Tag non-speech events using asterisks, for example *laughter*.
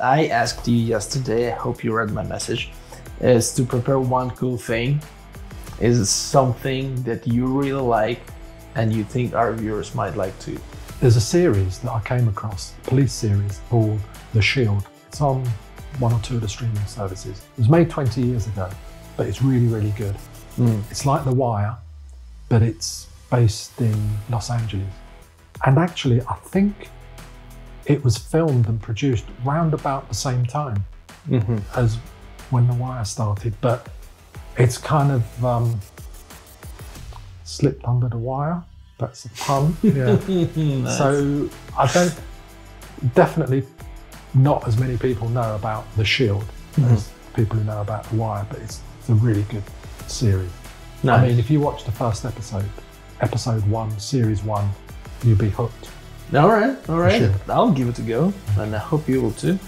I asked you yesterday, I hope you read my message, is to prepare one cool thing. Is something that you really like and you think our viewers might like too. There's a series that I came across, a police series called The Shield. It's on one or two of the streaming services. It was made 20 years ago, but it's really, really good. Mm. It's like The Wire, but it's based in Los Angeles. And actually, I think it was filmed and produced round about the same time Mm-hmm. as when The Wire started, but it's kind of um, slipped under the wire. That's a pun. *laughs* Yeah. Nice. So I don't definitely not as many people know about the Shield as people who know about the Wire, but it's, it's a really good series. I mean, if you watch the first episode, episode one, series one, you'd be hooked. All right, all right. Sure. I'll give it a go, and I hope you will too.